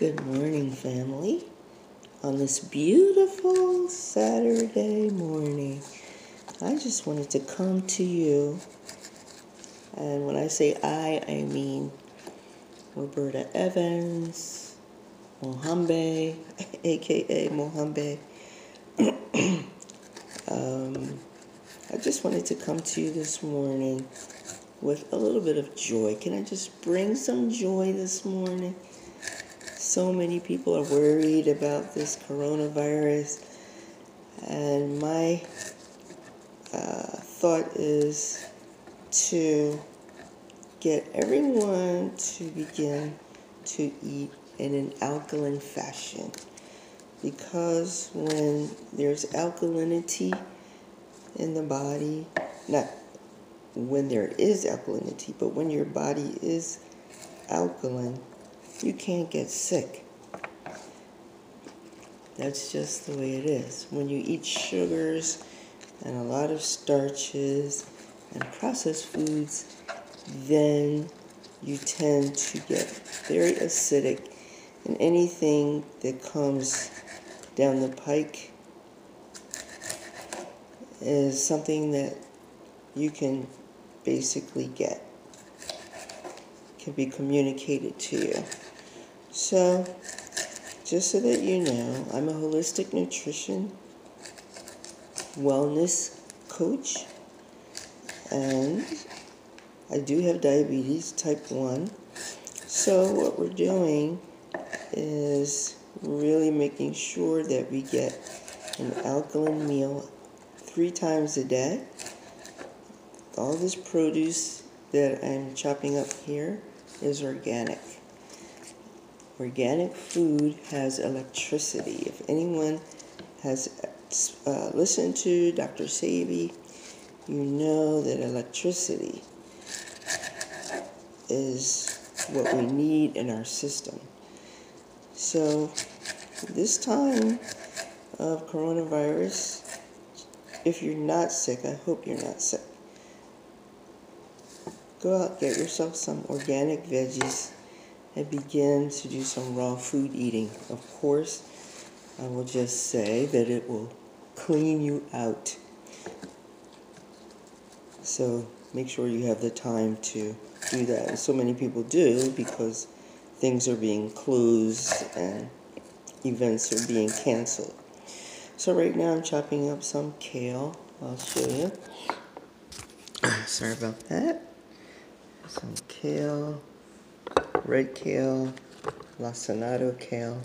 Good morning, family. On this beautiful Saturday morning, I just wanted to come to you. And when I say I, I mean Roberta Evans, Mohambe, aka Mohambe. um, I just wanted to come to you this morning with a little bit of joy. Can I just bring some joy this morning? So many people are worried about this coronavirus, and my uh, thought is to get everyone to begin to eat in an alkaline fashion. Because when there's alkalinity in the body, not when there is alkalinity, but when your body is alkaline, you can't get sick. That's just the way it is. When you eat sugars and a lot of starches and processed foods, then you tend to get very acidic, and anything that comes down the pike is something that you can basically get, can be communicated to you. So, just so that you know, I'm a holistic nutrition wellness coach, and I do have diabetes type 1. So, what we're doing is really making sure that we get an alkaline meal three times a day. All this produce that I'm chopping up here is organic. Organic food has electricity. If anyone has uh, listened to Dr. Sebi, you know that electricity is what we need in our system. So, this time of coronavirus, if you're not sick, I hope you're not sick. Go out, get yourself some organic veggies and begin to do some raw food eating. Of course, I will just say that it will clean you out. So make sure you have the time to do that. And so many people do because things are being closed and events are being canceled. So right now I'm chopping up some kale. I'll show you. Sorry about that. Some kale red kale, lacinato kale.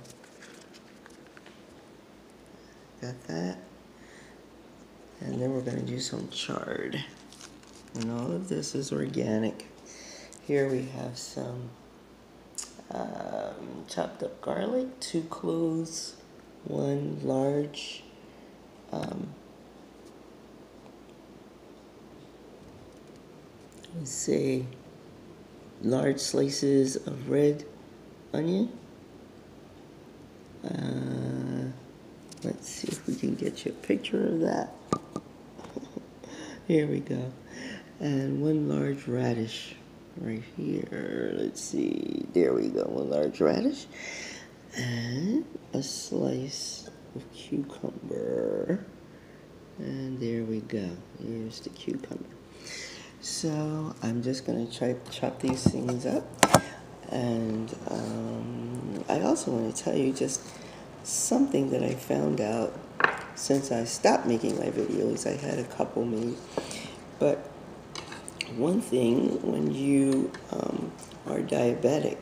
Got that. And then we're going to do some chard. And all of this is organic. Here we have some um, chopped up garlic, two cloves, one large um, let's say large slices of red onion. Uh, let's see if we can get you a picture of that. here we go. And one large radish right here. Let's see. There we go. One large radish. And a slice of cucumber. And there we go. Here's the cucumber. So I'm just going to chop, chop these things up. And um, I also want to tell you just something that I found out since I stopped making my videos. I had a couple made. But one thing, when you um, are diabetic,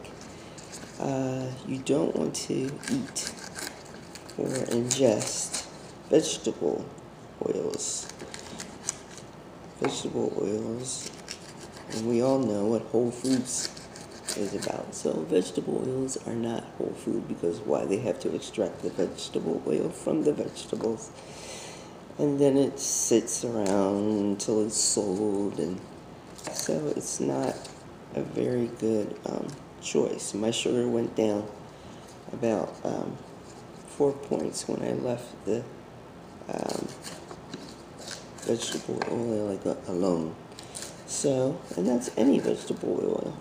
uh, you don't want to eat or ingest vegetable oils vegetable oils, and we all know what whole foods is about. So vegetable oils are not whole food because why? They have to extract the vegetable oil from the vegetables. And then it sits around until it's sold and so it's not a very good um, choice. My sugar went down about um, four points when I left the um, vegetable oil alone. So, and that's any vegetable oil.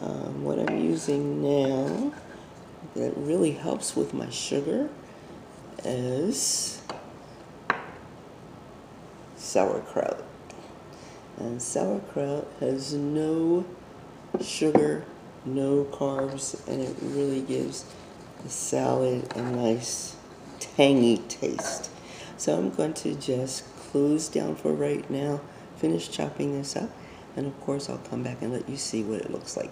Um, what I'm using now, that really helps with my sugar is sauerkraut. And sauerkraut has no sugar, no carbs, and it really gives the salad a nice tangy taste. So I'm going to just close down for right now, finish chopping this up, and of course I'll come back and let you see what it looks like.